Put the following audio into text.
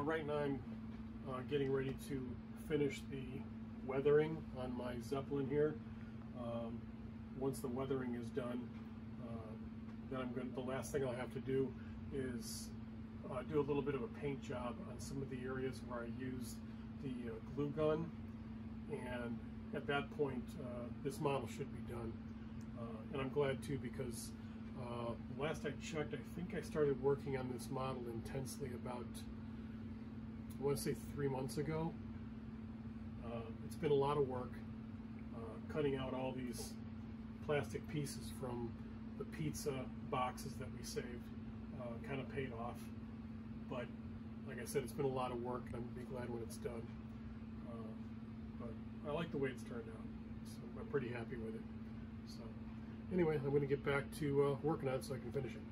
Uh, right now I'm uh, getting ready to finish the weathering on my Zeppelin here. Um, once the weathering is done, uh, then I'm going. The last thing I'll have to do is uh, do a little bit of a paint job on some of the areas where I used the uh, glue gun, and at that point, uh, this model should be done. And I'm glad too because last I checked, I think I started working on this model intensely about, I want to say three months ago. Uh, it's been a lot of work uh, cutting out all these plastic pieces from the pizza boxes that we saved. Uh, kind of paid off, but like I said, it's been a lot of work. I'm be glad when it's done. Uh, but I like the way it's turned out, so I'm pretty happy with it. So anyway, I'm going to get back to uh, working on it so I can finish it.